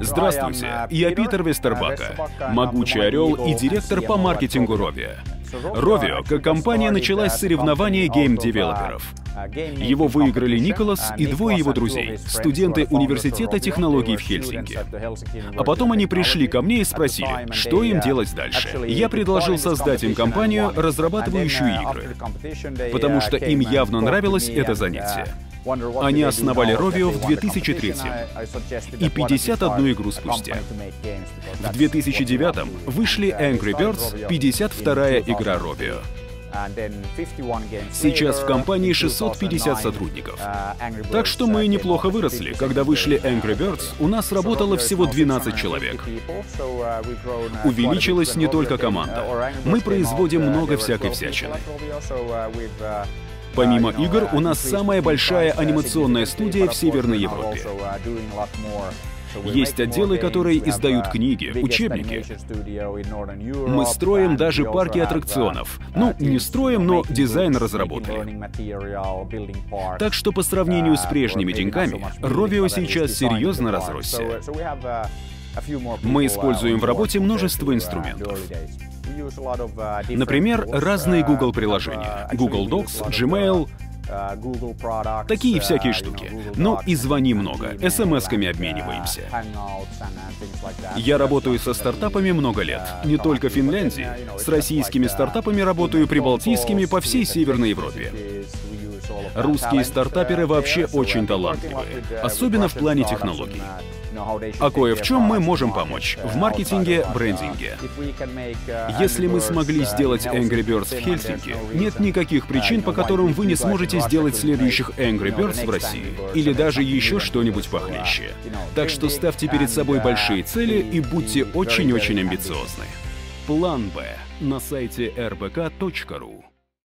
Здравствуйте, я Питер Вестербака, могучий орел и директор по маркетингу Rovio. Rovio, как компания, началась с соревнования game- девелоперов. Его выиграли Николас и двое его друзей, студенты Университета технологий в Хельсинки. А потом они пришли ко мне и спросили, что им делать дальше. Я предложил создать им компанию, разрабатывающую игры, потому что им явно нравилось это занятие. Они основали Rovio в 2003 и 51 игру спустя. В 2009 вышли Angry Birds, 52-я игра Rovio. Сейчас в компании 650 сотрудников. Так что мы неплохо выросли. Когда вышли Angry Birds, у нас работало всего 12 человек. Увеличилась не только команда. Мы производим много всякой всячины. Помимо игр, у нас самая большая анимационная студия в Северной Европе. Есть отделы, которые издают книги, учебники. Мы строим даже парки аттракционов. Ну, не строим, но дизайн разработали. Так что по сравнению с прежними деньками, Rovio сейчас серьезно разросся. Мы используем в работе множество инструментов. Например, разные Google-приложения. Google Docs, Gmail, Такие всякие штуки. Ну и звони много, смс-ками обмениваемся. Я работаю со стартапами много лет. Не только в Финляндии. С российскими стартапами работаю прибалтийскими по всей Северной Европе. Русские стартаперы вообще очень талантливые, особенно в плане технологий. А кое в чем мы можем помочь в маркетинге, брендинге. Если мы смогли сделать Angry Birds в Хельсинки, нет никаких причин, по которым вы не сможете сделать следующих Angry Birds в России. Или даже еще что-нибудь похлеще. Так что ставьте перед собой большие цели и будьте очень-очень амбициозны. План Б на сайте rbk.ru